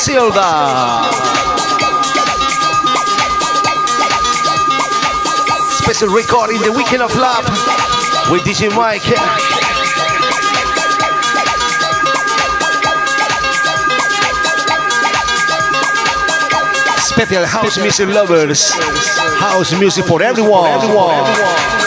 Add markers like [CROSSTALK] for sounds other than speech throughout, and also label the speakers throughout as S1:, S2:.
S1: 2021 de este Pasilda. Special recording the Weekend of Love with DJ Mike. Special house music lovers. House music for everyone. everyone.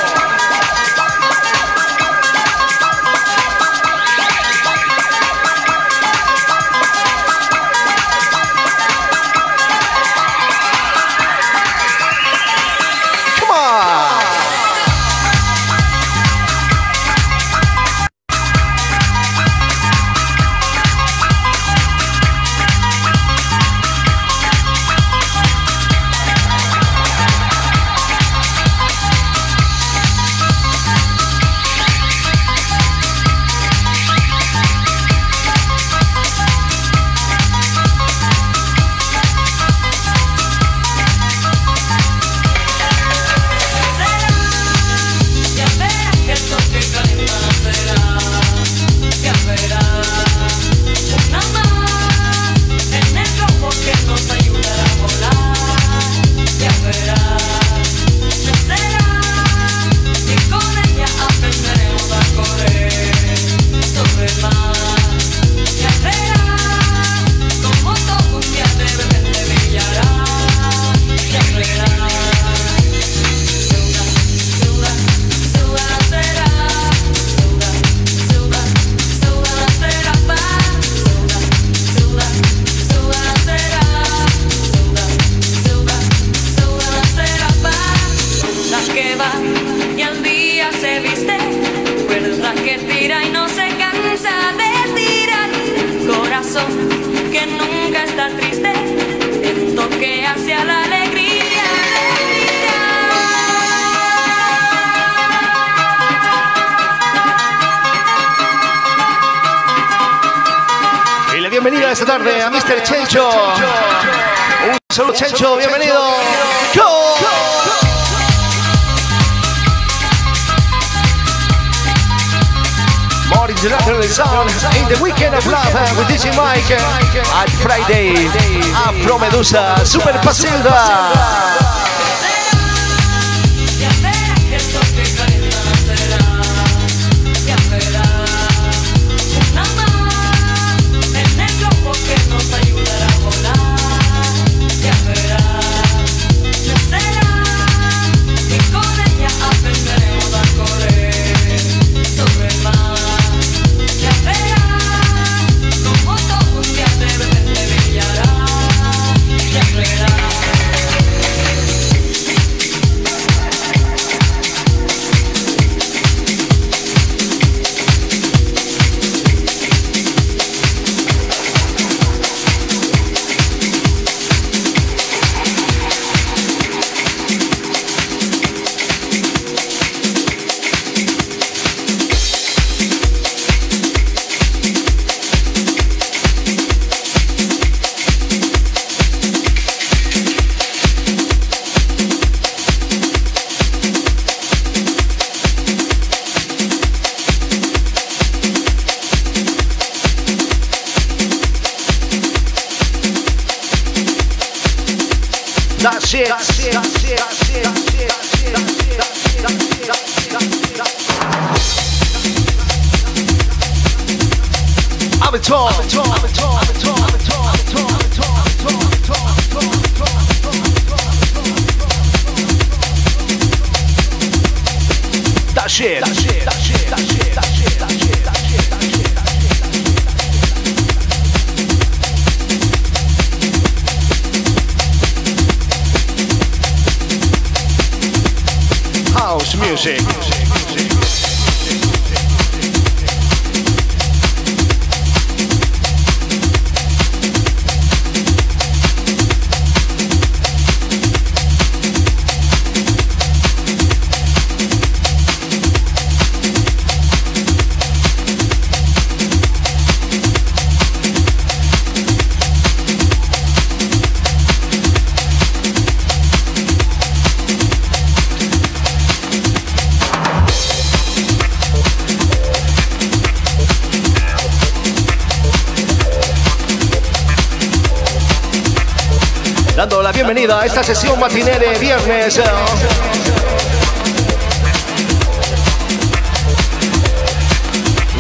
S1: Super Pasilda.
S2: esta sesión matiné de viernes. Eh.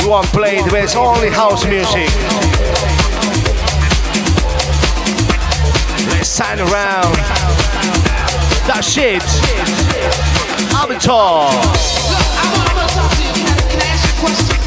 S2: One play the best only house music. Let's turn around. That shit. Avatar.
S3: Look, I talk to you. Can I, can I ask you a question?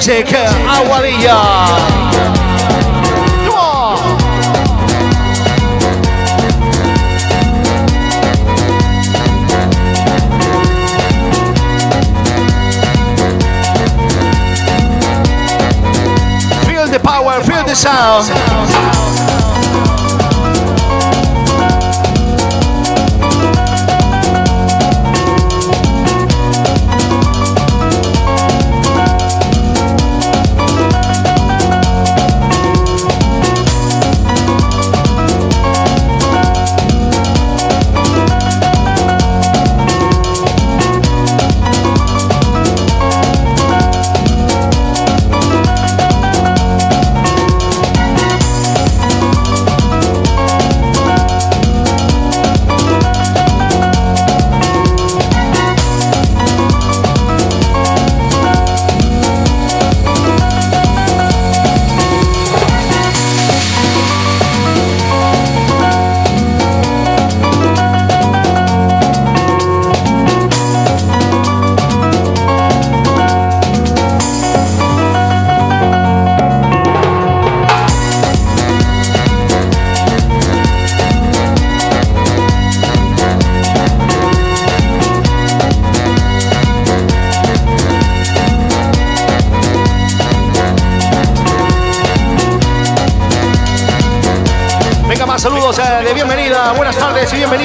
S2: Music,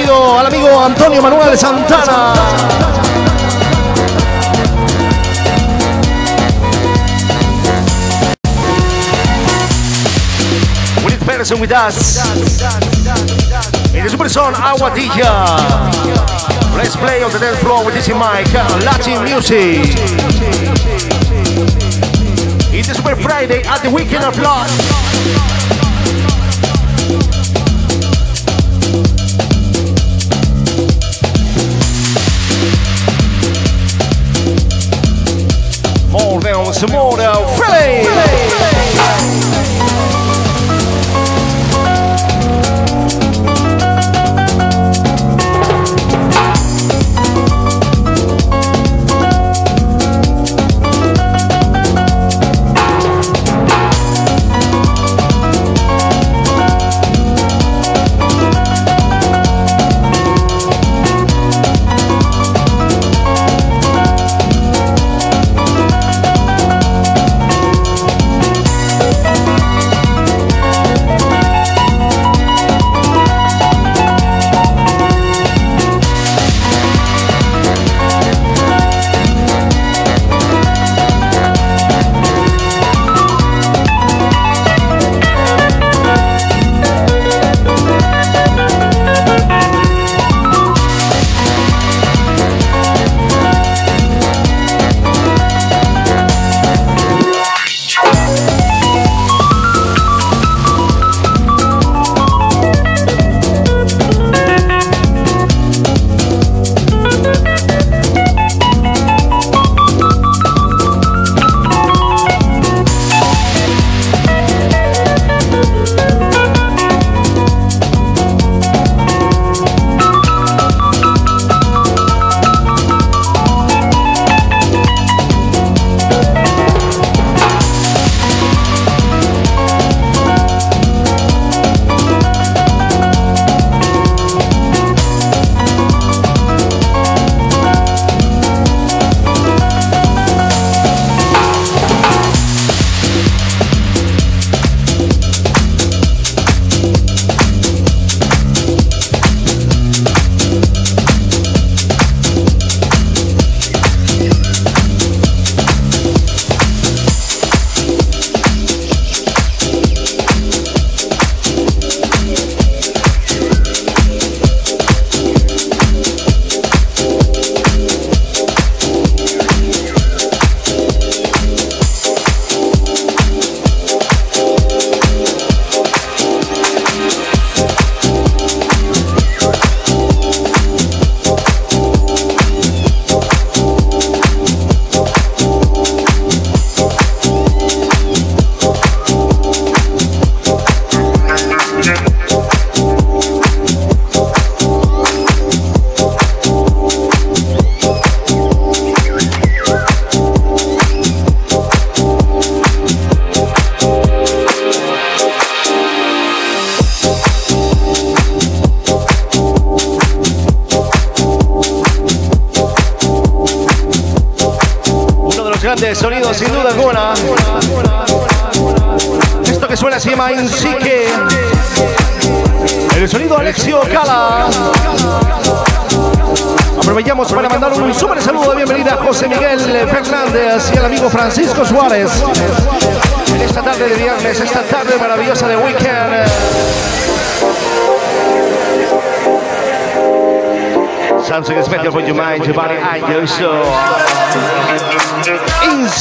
S2: al amigo Antonio Manuel Santana. With person with us. In the Super Son Aguadilla. Let's play on the dance floor with this mic, uh, Latin music. It's the Super Friday at the Weekend of Love. More than some more now. Philly! Jason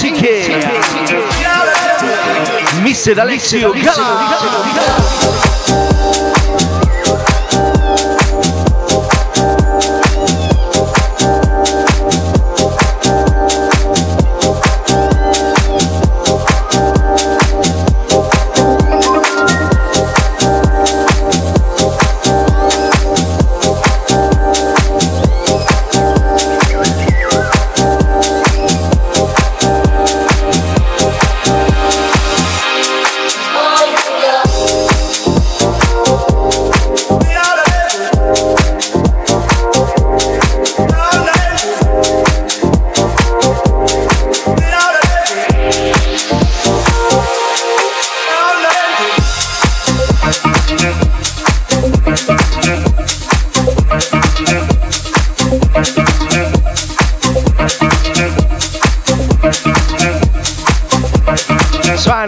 S2: Cichea Mister Alessio Gallo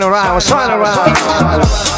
S2: Around, we're trying around.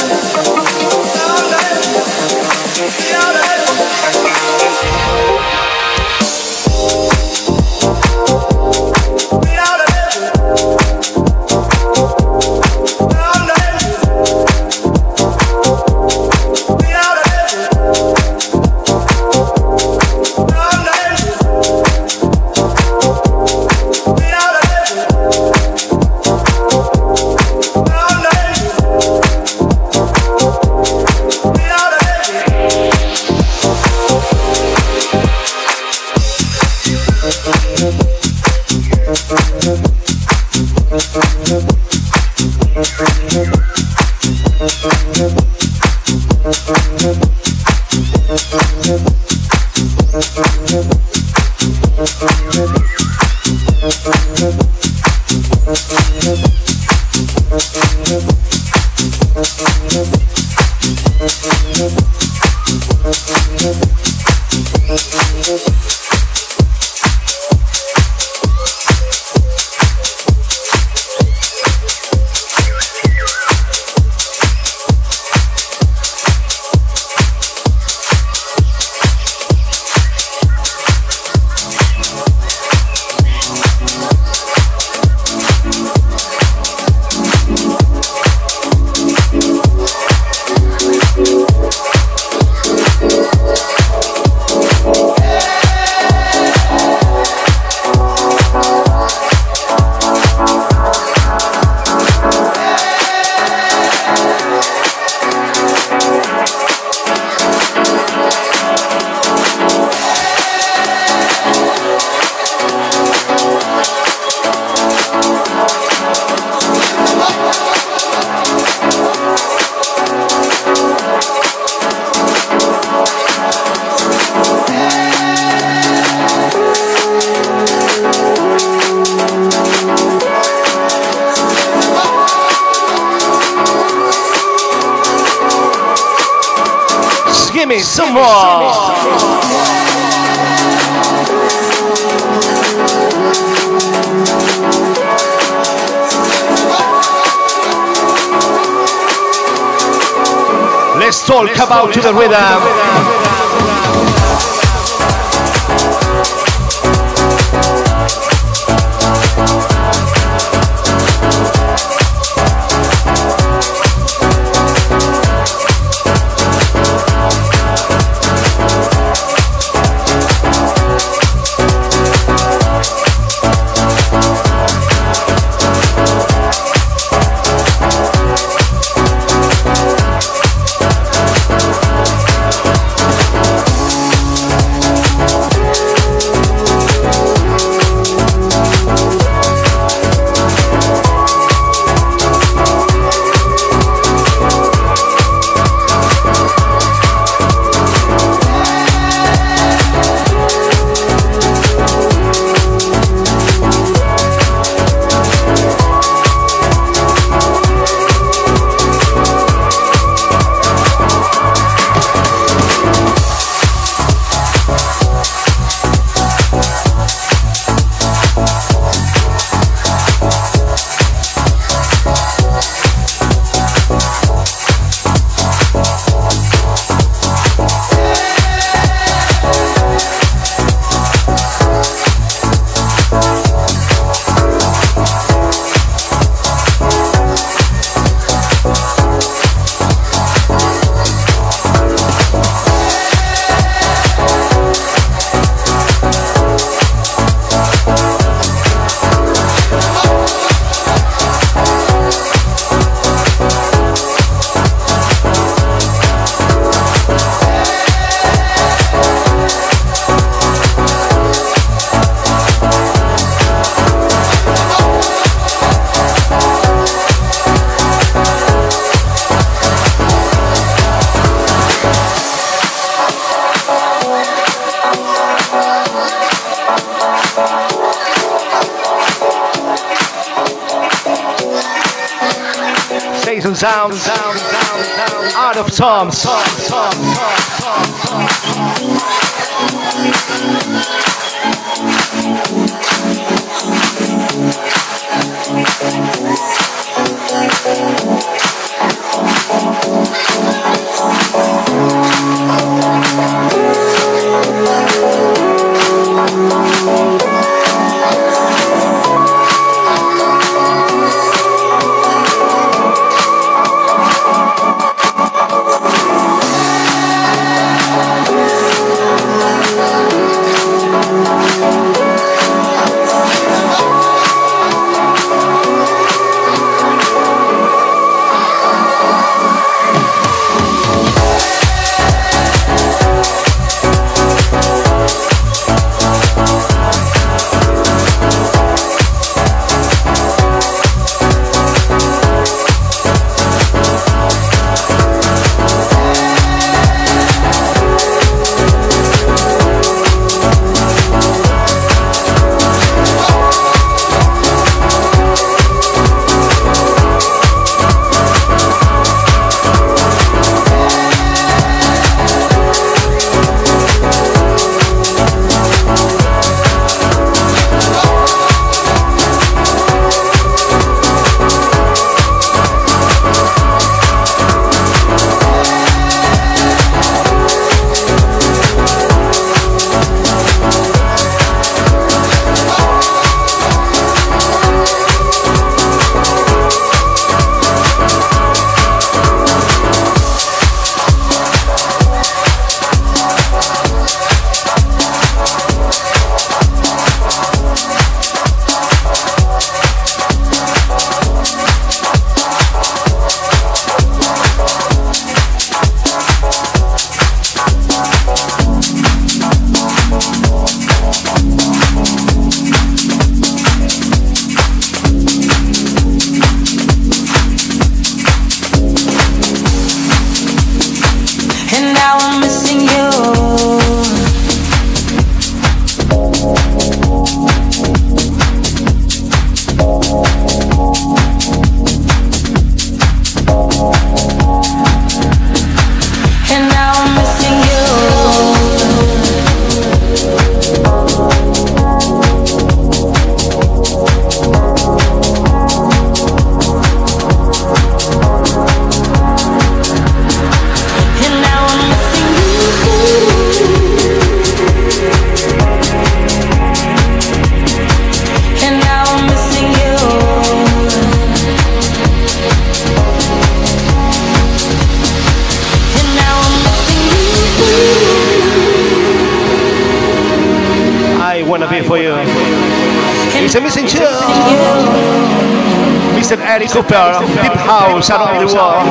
S2: Cooper, Deep House around the world.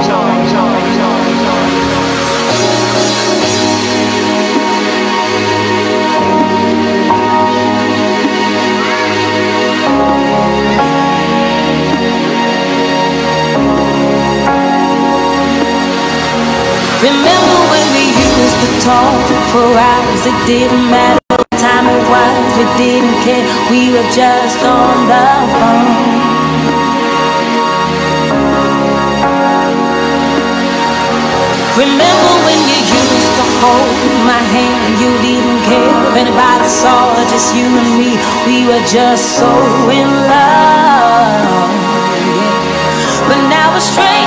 S1: Remember when we used to talk for hours? It didn't matter it was, we didn't care. We were just on the phone. Remember when you used to hold my hand? You didn't care if anybody saw, just you and me. We were just so in love. But now we're strangers,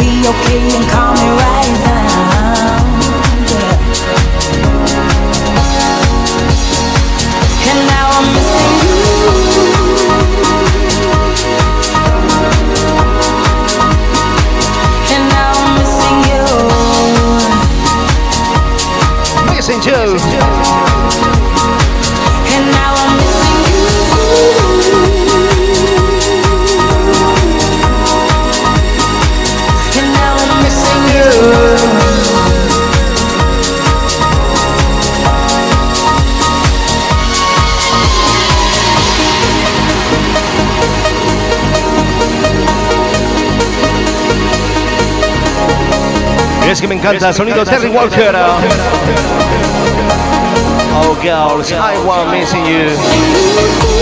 S2: be okay and calm.
S1: Es que me encanta. el Sonido Terry Walker. Oh, girls, I want missing you.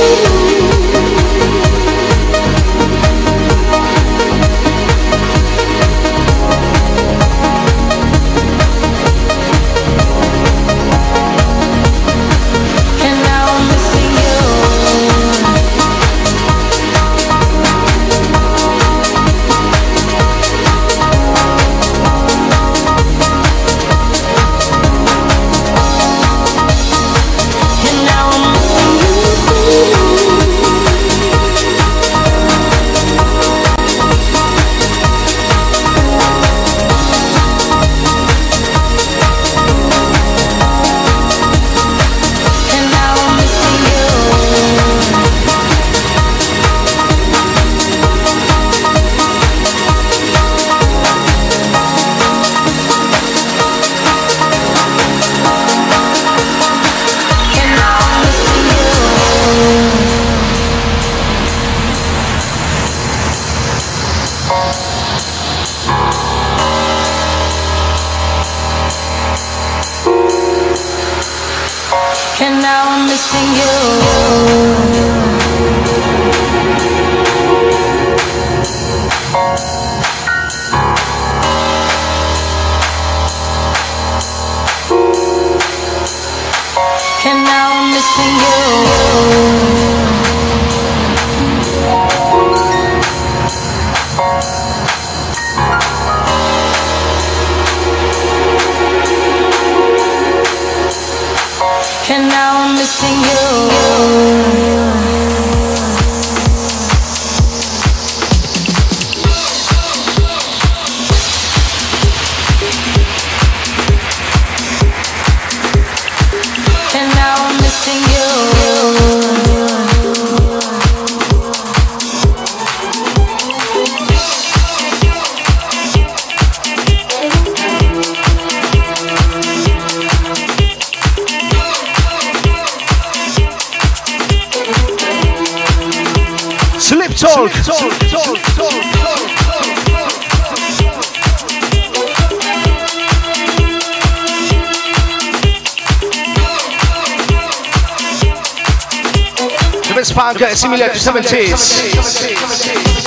S2: and now I'm missing you.
S1: similar to 70s.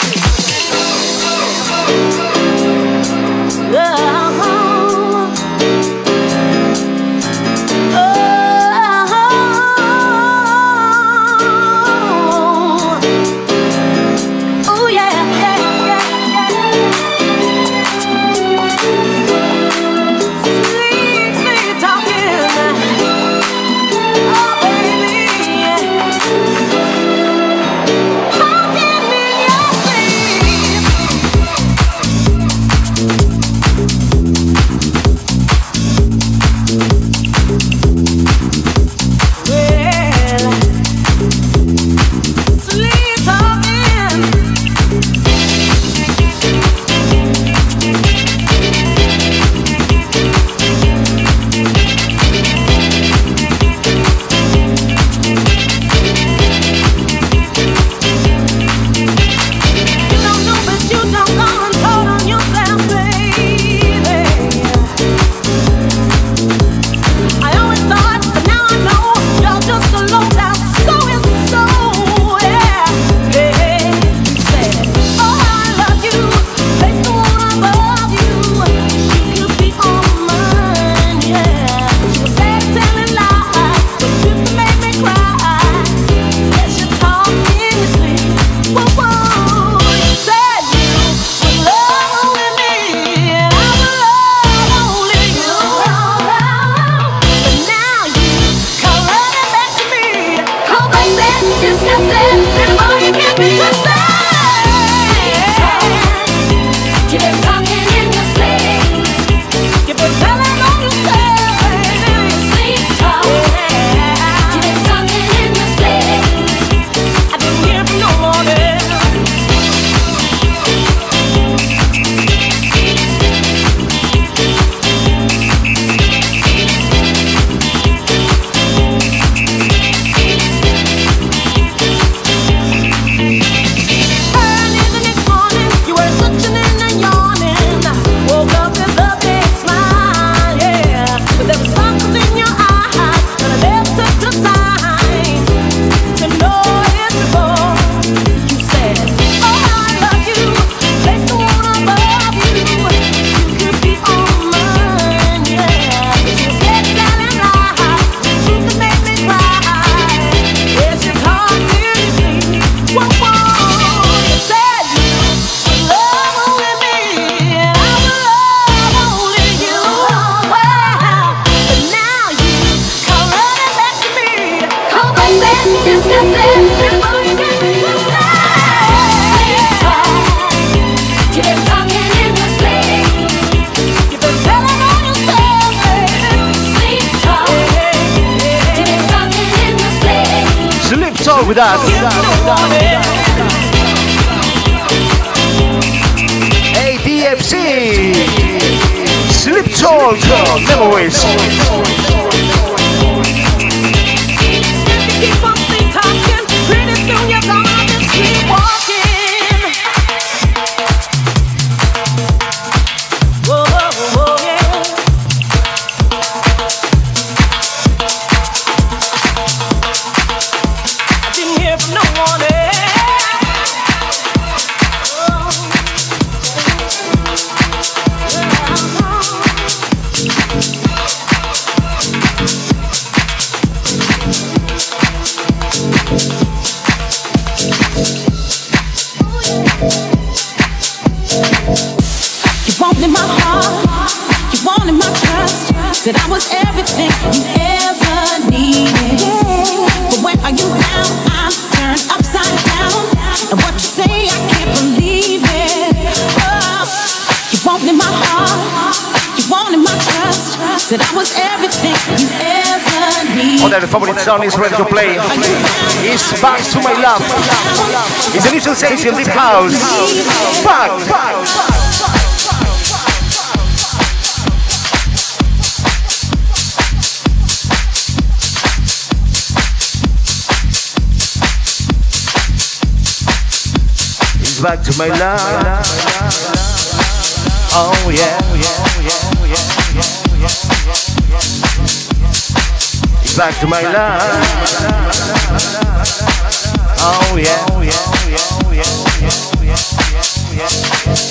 S4: sound is ready to play. It's back to my love. It's a new sensation, deep house. Back, back. To my love. Oh yeah. Oh, yeah.
S2: back to my life. Oh yeah. Oh,
S4: yeah.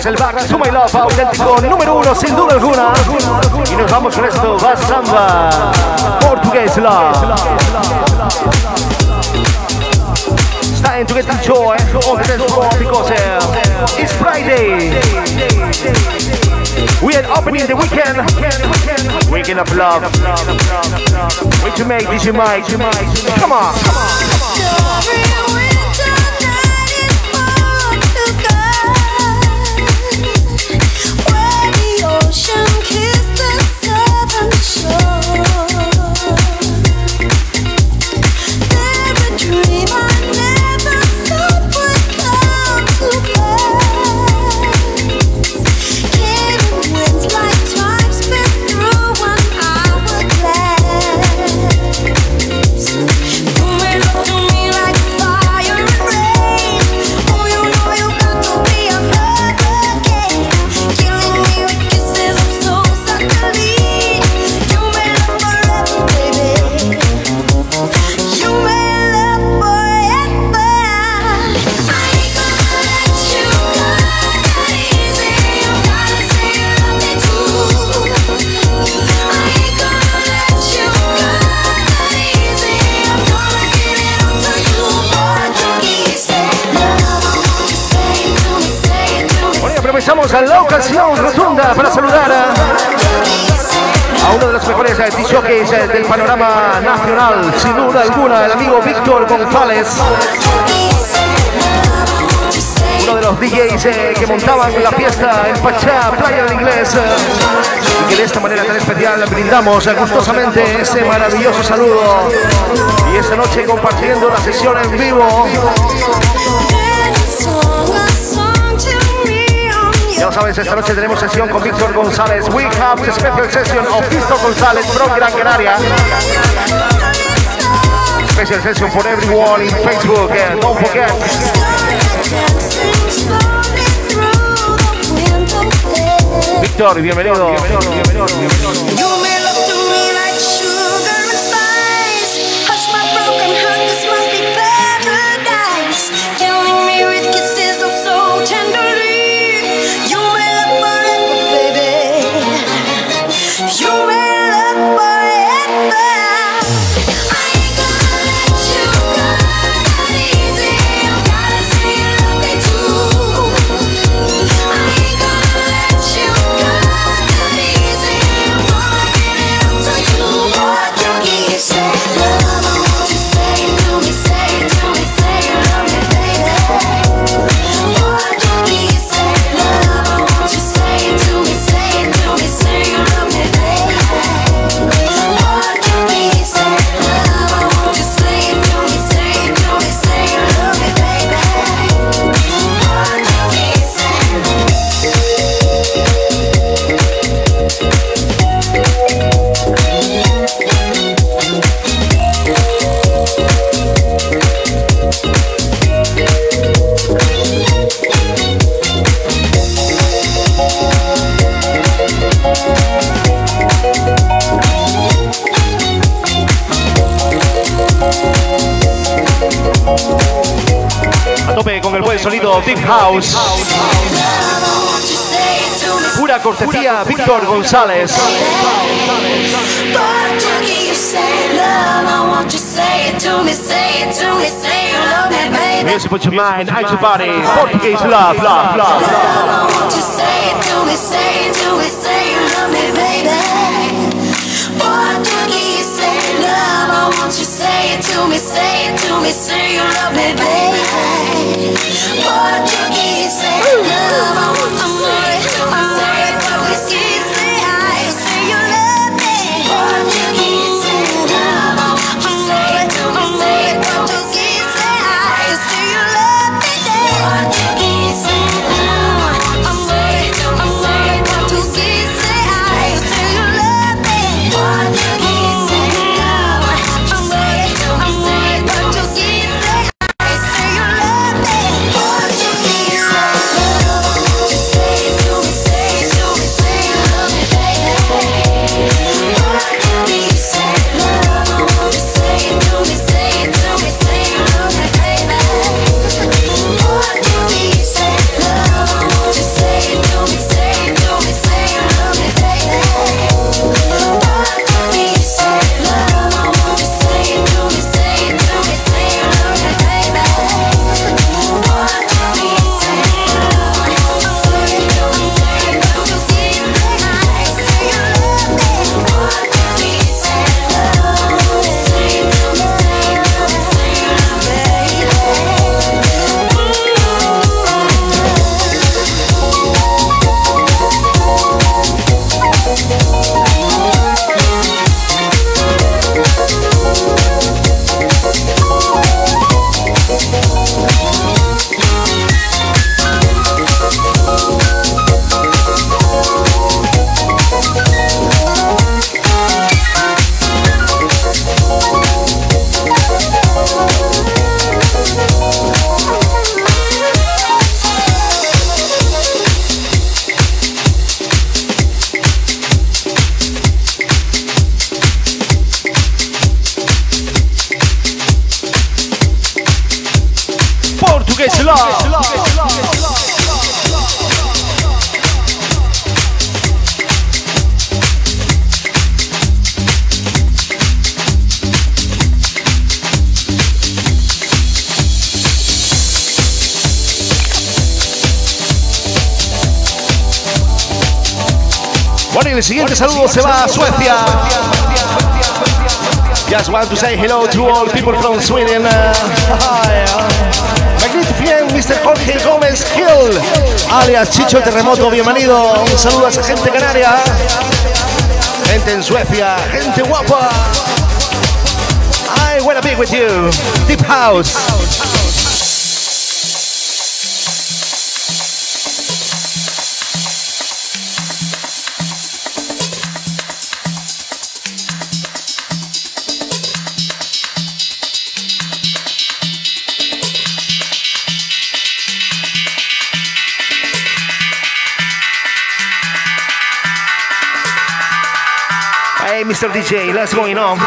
S2: Dejamos el back to my love, auténtico número uno sin duda alguna. Y nos vamos con esto, va portugués love. It's time to get the joy on the dance floor because it's Friday. We are opening the weekend. Weekend of love. Way to make this mic. Come on. Bueno, y aprovechamos a la ocasión rotunda para saludar a, uno de los mejores disjockeys del panorama nacional, sin duda alguna, el amigo Víctor González, uno de los DJs eh, que montaban la fiesta en Pachá, Playa del Inglés, y que de esta manera tan especial brindamos gustosamente este maravilloso saludo. Y esta noche compartiendo la sesión en vivo. Sabes, esta noche tenemos sesión con Víctor González. We have the special session of Víctor González from Gran Canaria. Special session for everyone in Facebook. And don't forget, Víctor, bienvenido.
S5: You may look
S2: sonido Deep House. Pura cortesía Víctor González. Music for your mind, and your body. Portuguese love, love, love.
S5: To me, say it to me, say you love me, baby. Love, I want to say it to me, say it to me, say
S2: el siguiente saludo se va a Suecia. Just want to say hello to all people from Sweden. [LAUGHS] Magnificent Mr. Jorge Gómez Gil, alias Chicho Terremoto, bienvenido. Un saludo a esa gente canaria. Gente en Suecia, gente guapa. I wanna be with you. Deep House. Mr. DJ, let's going on.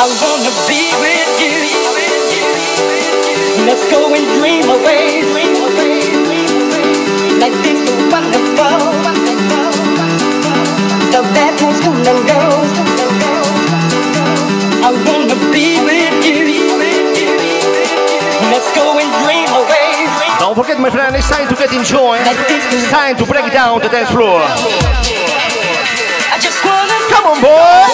S6: I wanna be with you. Let's go and dream away. Like this is wonderful. The bad times come and go. I wanna be with you.
S2: Don't forget, my friend, it's time to get enjoy. It's time to break down the dance floor.
S6: I just wanna
S2: Come on, boy.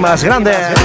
S7: más grande.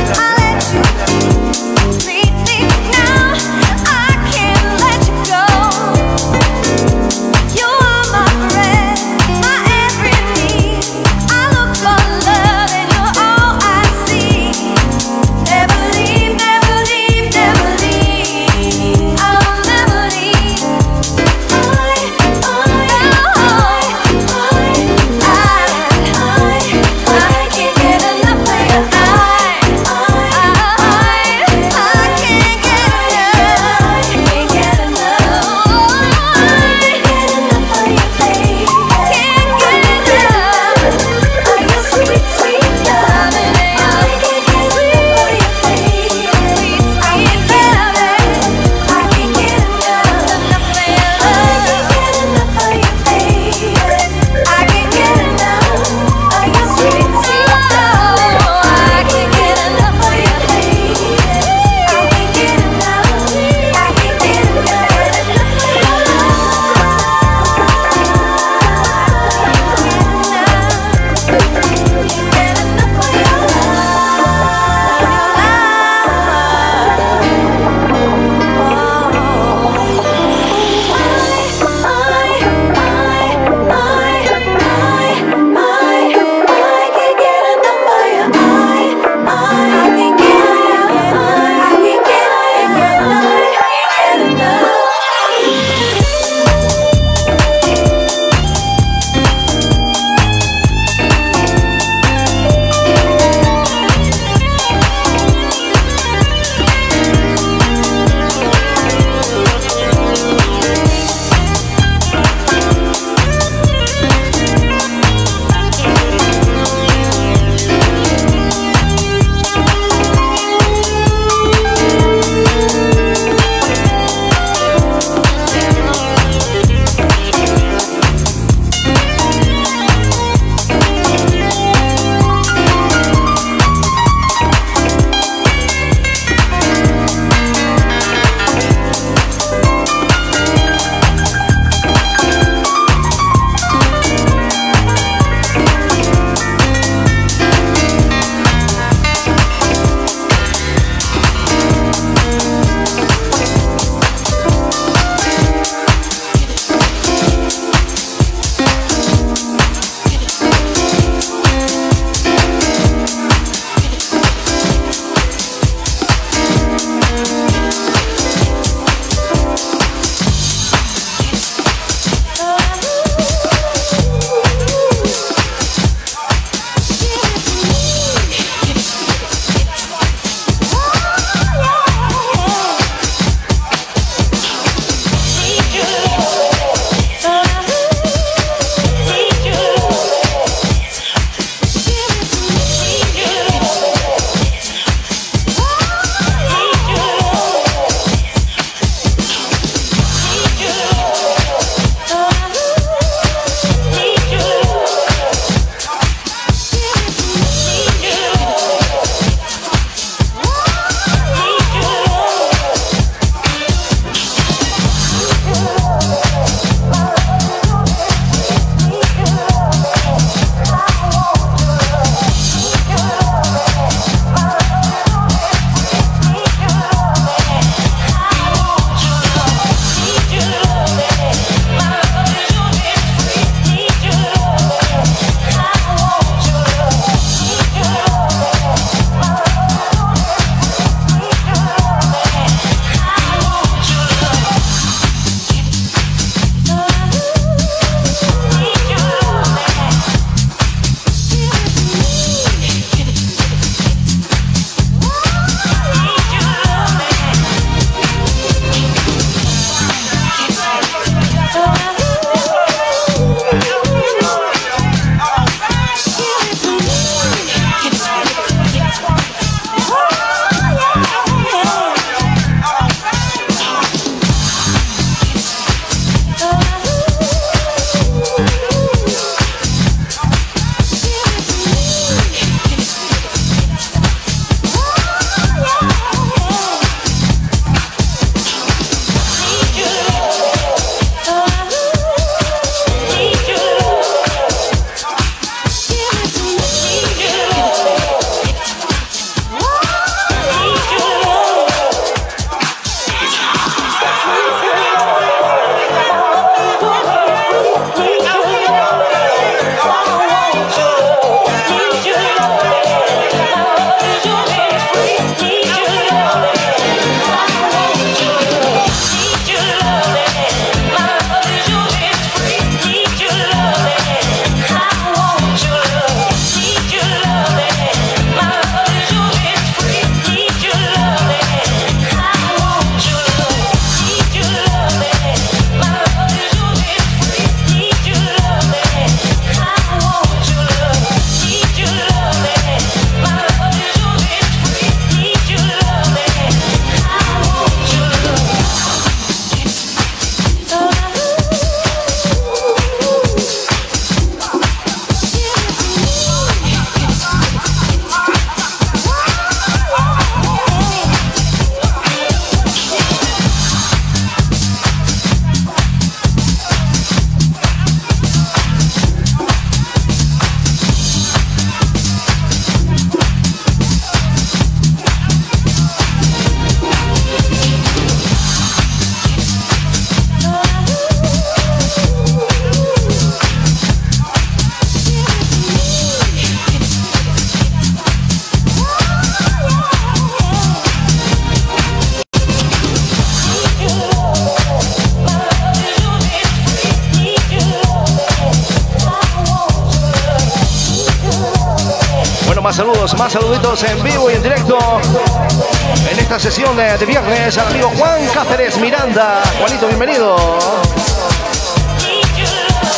S7: sesión de, viernes al amigo Juan Cáceres Miranda. Juanito, bienvenido.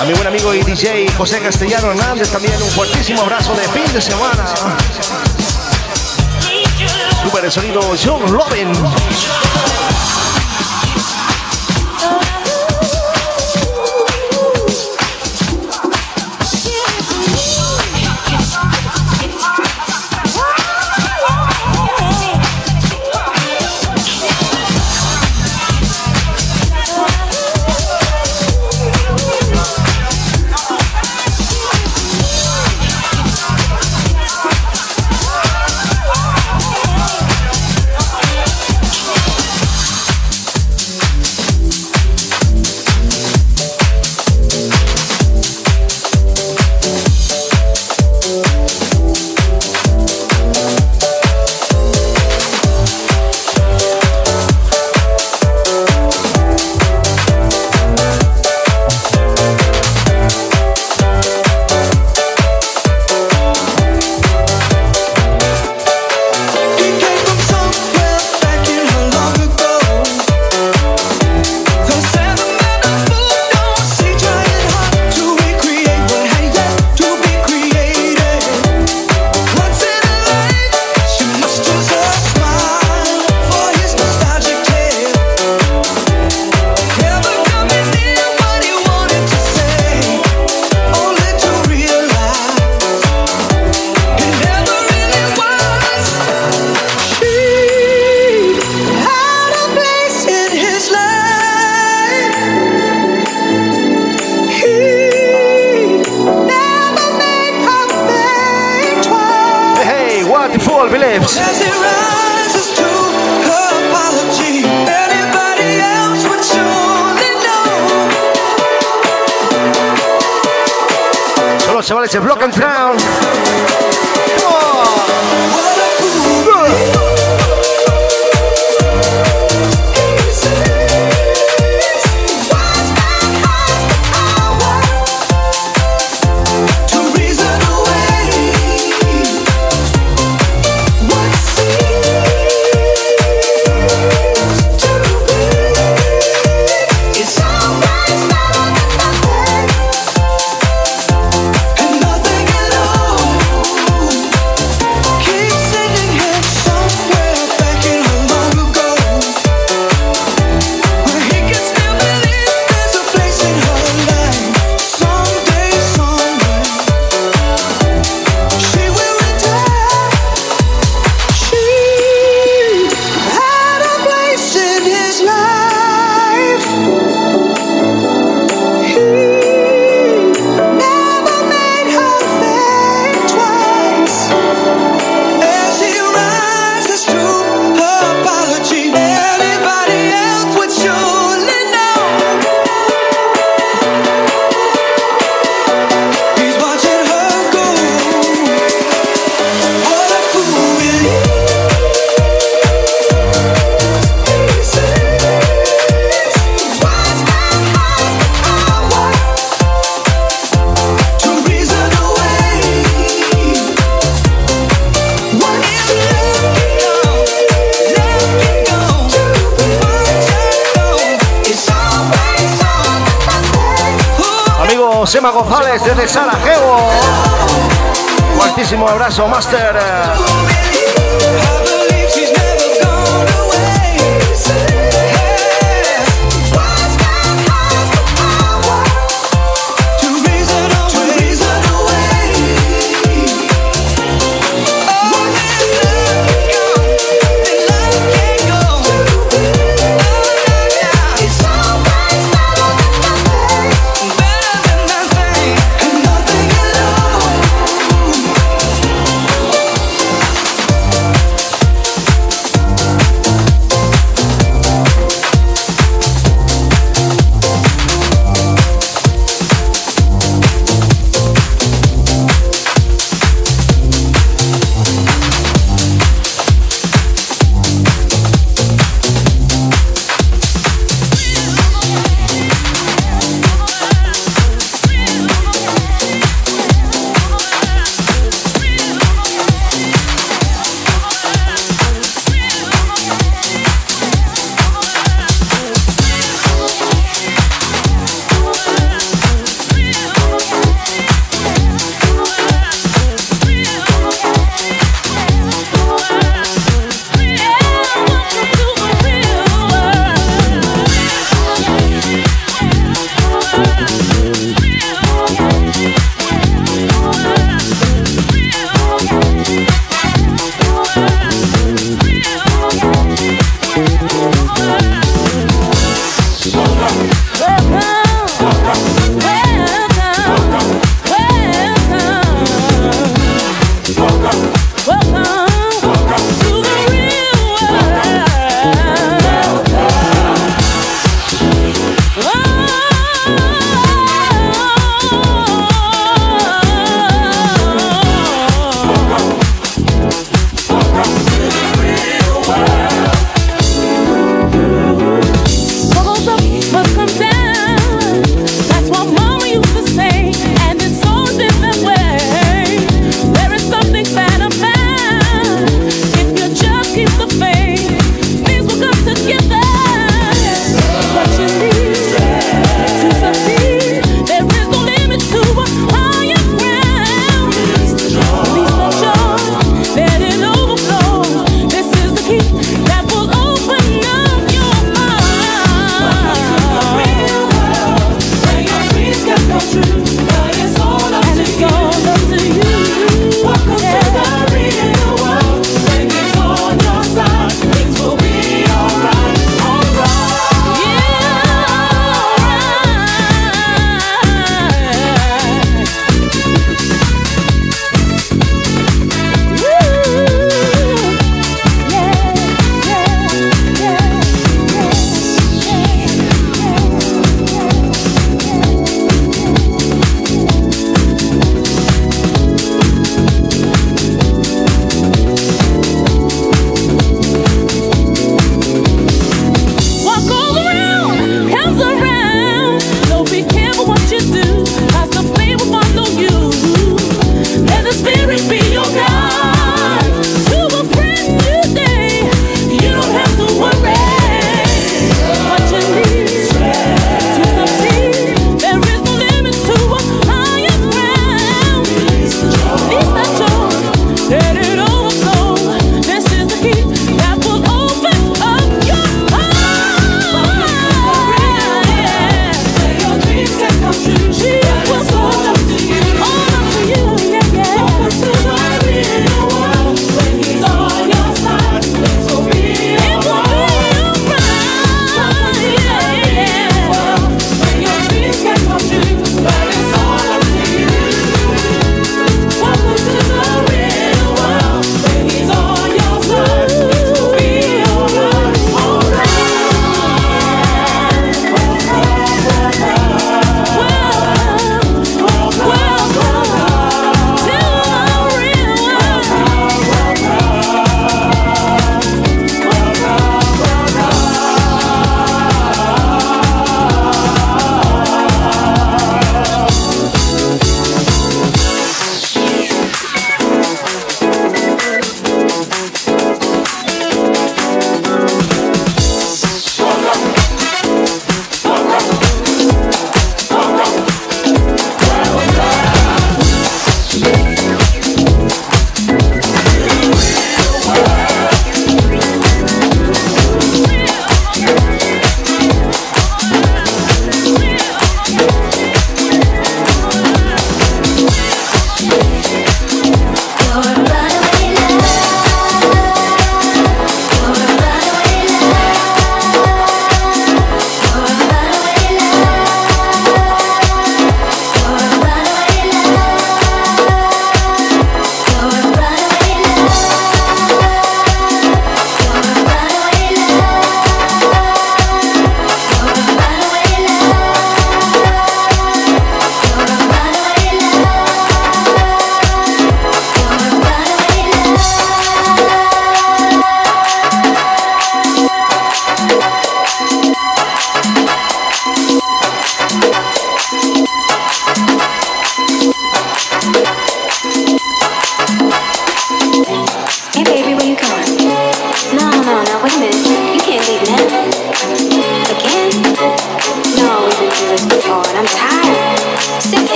S7: A mi buen amigo y DJ José Castellano Hernández, también un fuertísimo abrazo de fin de semana. Super el sonido John Lovin. Chema González desde Sarajevo. Fuertísimo abrazo, Master.
S8: Eh.